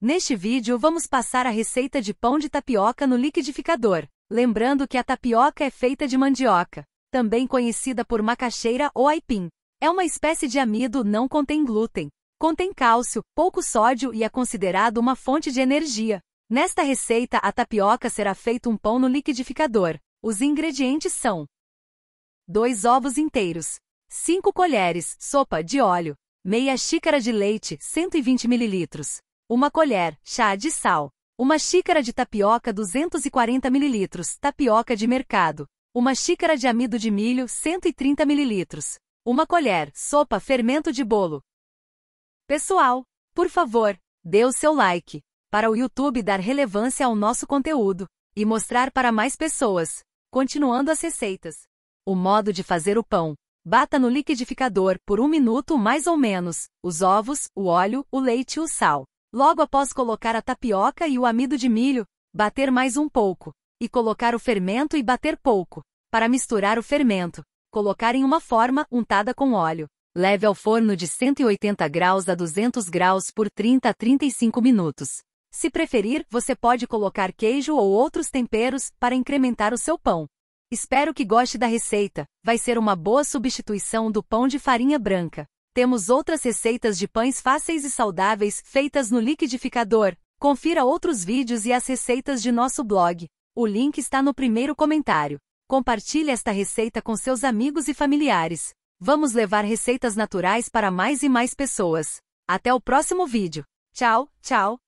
Neste vídeo vamos passar a receita de pão de tapioca no liquidificador. Lembrando que a tapioca é feita de mandioca, também conhecida por macaxeira ou aipim. É uma espécie de amido, não contém glúten. Contém cálcio, pouco sódio e é considerado uma fonte de energia. Nesta receita, a tapioca será feito um pão no liquidificador. Os ingredientes são 2 ovos inteiros, 5 colheres, sopa de óleo, meia xícara de leite, 120 ml, uma colher, chá de sal, uma xícara de tapioca 240 ml, tapioca de mercado, uma xícara de amido de milho 130 ml, uma colher, sopa fermento de bolo. Pessoal, por favor, dê o seu like, para o YouTube dar relevância ao nosso conteúdo, e mostrar para mais pessoas. Continuando as receitas. O modo de fazer o pão. Bata no liquidificador por um minuto mais ou menos, os ovos, o óleo, o leite e o sal. Logo após colocar a tapioca e o amido de milho, bater mais um pouco. E colocar o fermento e bater pouco. Para misturar o fermento, colocar em uma forma untada com óleo. Leve ao forno de 180 graus a 200 graus por 30 a 35 minutos. Se preferir, você pode colocar queijo ou outros temperos para incrementar o seu pão. Espero que goste da receita, vai ser uma boa substituição do pão de farinha branca. Temos outras receitas de pães fáceis e saudáveis feitas no liquidificador. Confira outros vídeos e as receitas de nosso blog. O link está no primeiro comentário. Compartilhe esta receita com seus amigos e familiares. Vamos levar receitas naturais para mais e mais pessoas. Até o próximo vídeo. Tchau, tchau.